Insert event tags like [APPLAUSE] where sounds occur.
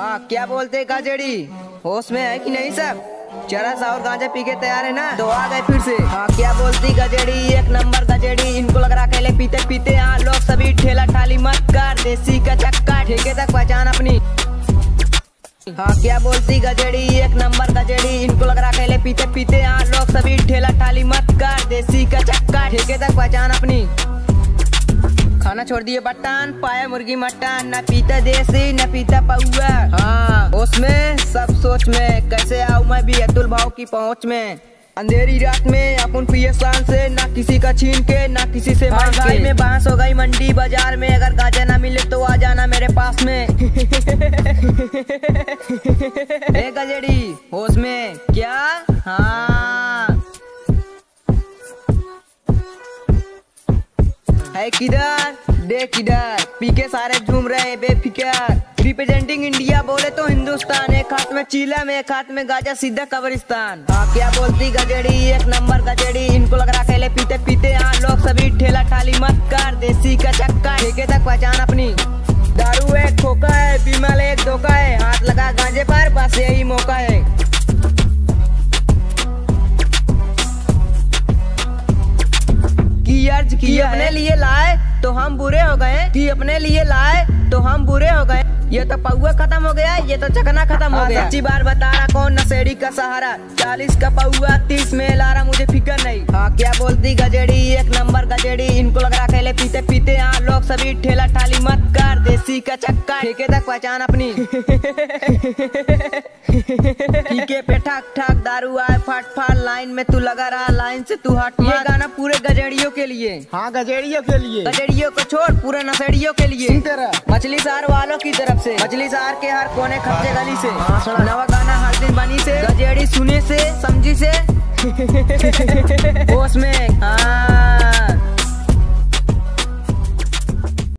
हाँ क्या बोलते गजेड़ी होश में है कि नहीं सब? चरस और गांजा पी के तैयार है ना? तो आ गए फिर से। हाँ क्या बोलती गजेड़ी एक नंबर गजेड़ी इनको लग रहा अकेले पीते पीते। हाँ लोग सभी ठेला ठाली मत कर। देसी का चक्का ठेके तक पहचान अपनी। हाँ क्या बोलती गजेड़ी एक नंबर गजेड़ी इनको लग रहा अकेले पीते पीते। हाँ लोग सभी ठेला ठाली मत कर। देसी का चक्का ठेके तक पहचान अपनी। खाना छोड़ दिए बट्टान पाया मुर्गी मटन न पीता देसी न पीता पौआ। हाँ उसमें सब सोच में कैसे आऊ मैं भी अतुल भाव की पहुँच में? अंधेरी रात में अपन पिए शान से ना किसी का छीन के ना किसी से मांग के। में बाँस हो गई मंडी बाज़ार में अगर गाजा ना मिले तो आ जाना मेरे पास में। [LAUGHS] ए गजेड़ी होश में क्या? हाँ। है किधर? देख किधर? पीके सारे झूम रहे हैं, बेफिकर। रिप्रेजेंटिंग इंडिया बोले तो हिंदुस्तान, एक हाथ में चीला में एक हाथ में गाजा, सीधा कब्रिस्तान। हाँ क्या बोलती गजेड़ी? एक नंबर गजेड़ी। इनको लग रहा खेले, पीते पीते हाँ लोग सभी ठेला ठाली मत कर। देसी का चक्का ठेके तक पहचान अपनी। की अर्ज़ की अपने लिए लाए तो हम बुरे हो गए। कि अपने लिए लाए तो हम बुरे हो गए। ये तो पौआ खत्म हो गया ये तो चकना खत्म हो गया। अच्छी बार बता रहा कौन नशेड़ी का सहारा? चालीस का पौआ तीस में ला रहा मुझे फ़िक्र नहीं। हाँ क्या बोलती गजेड़ी एक नंबर गजेड़ी। इनको लग रहा अकेले पीते पीते हाँ लोग सभी ठेला ठाली मत कर। देसी का चक्का ठेके तक पहचान अपनी। [LAUGHS] [LAUGHS] पीके पे ठक ठक दारू आए फट फट लाइन में तू लगा रहा लाइन से तू हट। ये गाना पूरे गजेड़ियों के लिए। हाँ गजेड़ियों के लिए। गजेड़ियों को छोड़ पूरे नशेड़ियों के लिए। मछली सार वालों की तरफ़ से मछली सार के हर कोने खर्चे गली से। हाँ, नवा गाना हर दिन बनी से गजेड़ी सुने से समझी से। [LAUGHS] [LAUGHS] होश में हाँ।